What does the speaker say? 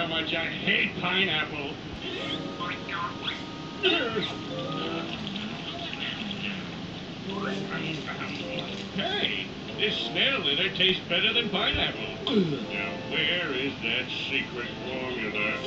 how much I hate pineapple. Hey, this snail litter tastes better than pineapple. Now, where is that secret formula?